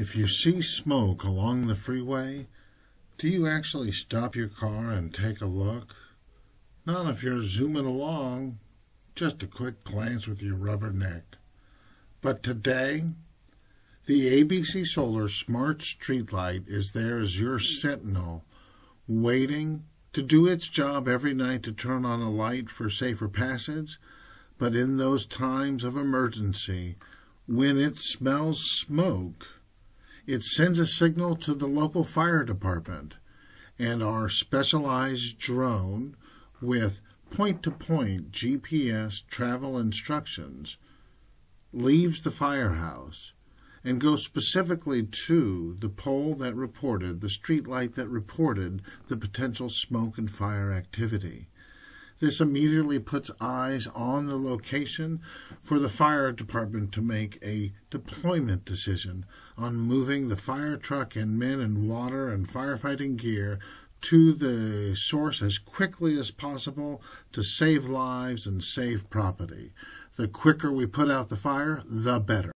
If you see smoke along the freeway, do you actually stop your car and take a look? Not if you're zooming along, just a quick glance with your rubber neck. But today, the ABC Solar Smart Streetlight is there as your sentinel, waiting to do its job every night to turn on a light for safer passage. But in those times of emergency, when it smells smoke, it sends a signal to the local fire department, and our specialized drone with point to point GPS travel instructions leaves the firehouse and goes specifically to the pole that reported, the street light that reported the potential smoke and fire activity. This immediately puts eyes on the location for the fire department to make a deployment decision on moving the fire truck and men and water and firefighting gear to the source as quickly as possible to save lives and save property. The quicker we put out the fire, the better.